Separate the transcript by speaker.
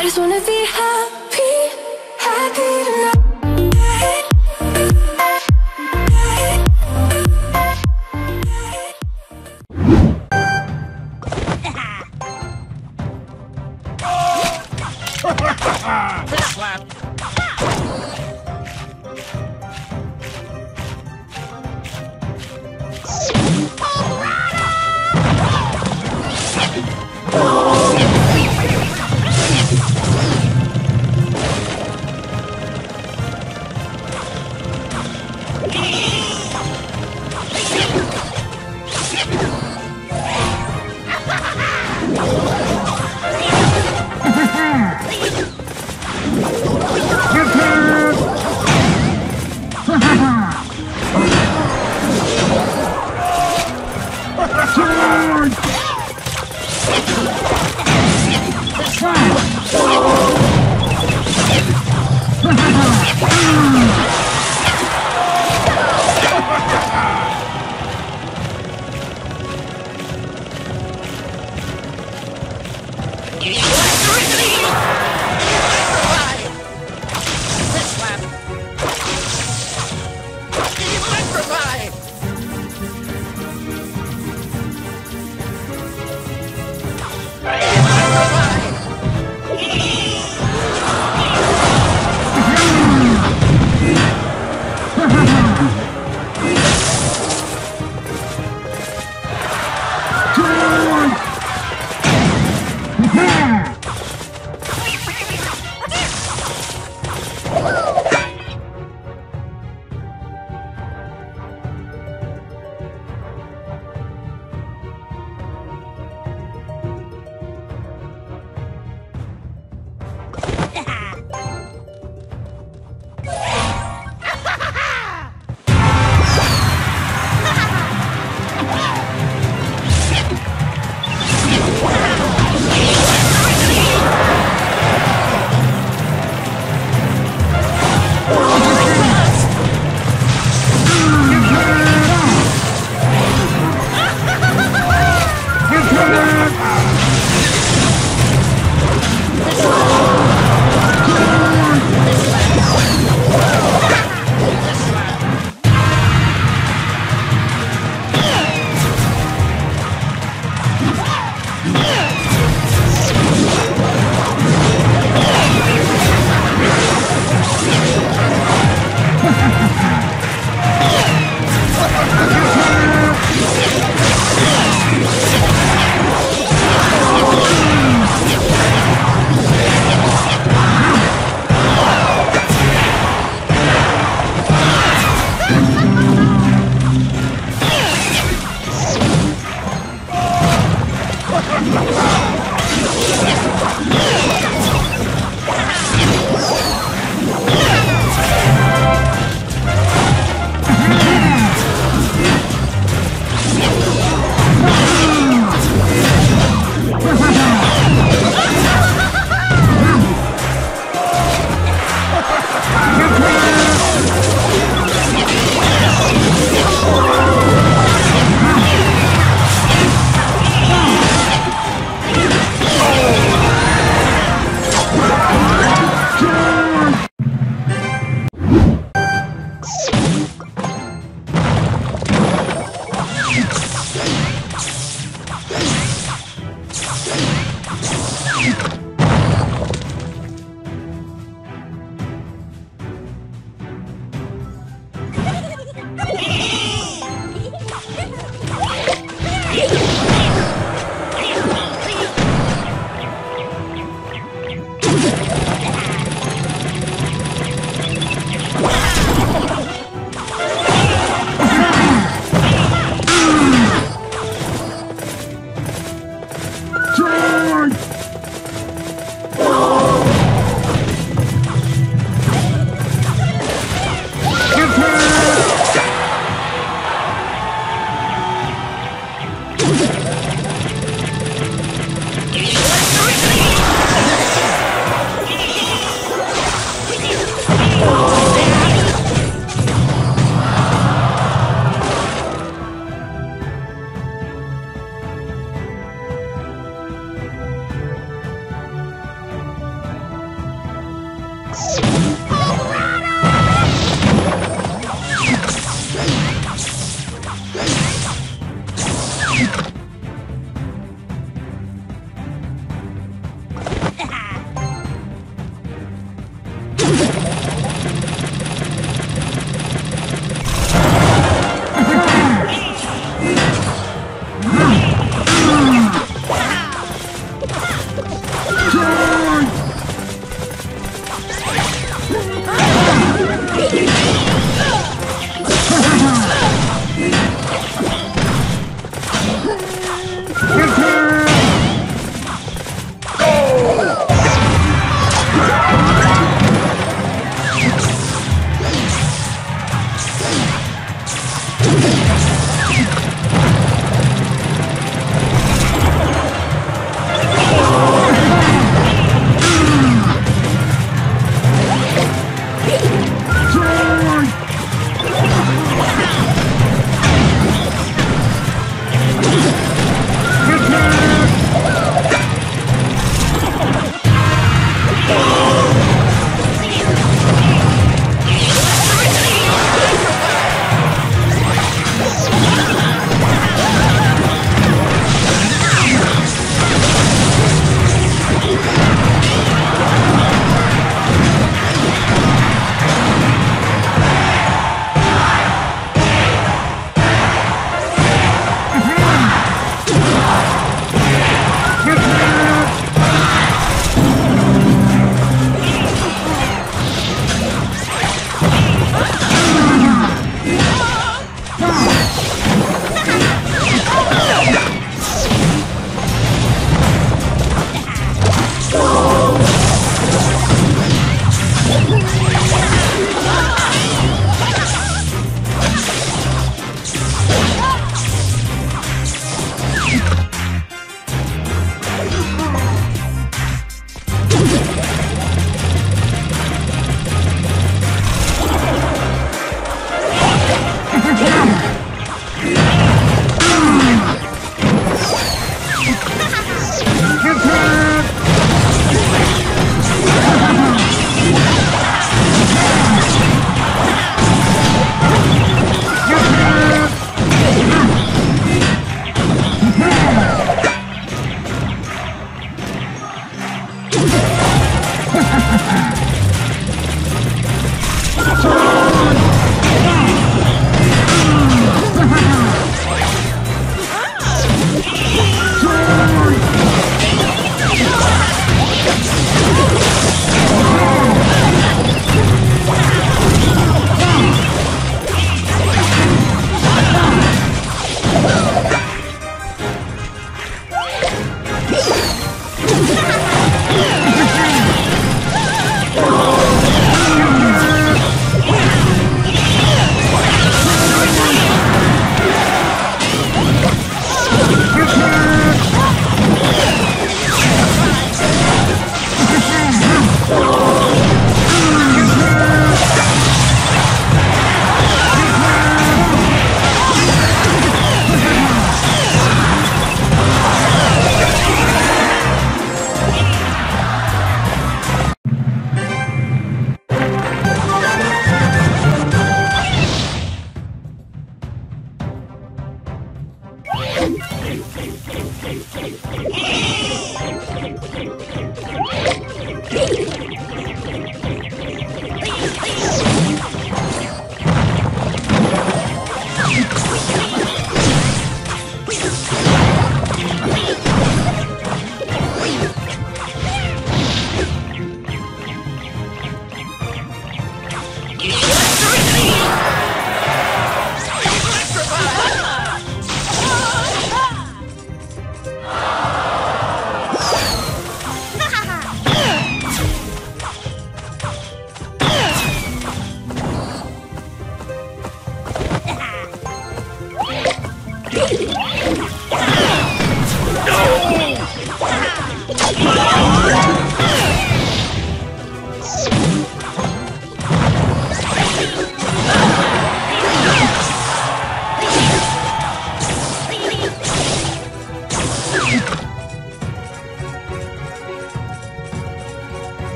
Speaker 1: I just wanna be happy,
Speaker 2: Wow.